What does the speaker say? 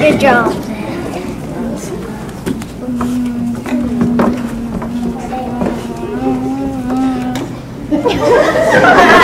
Good job.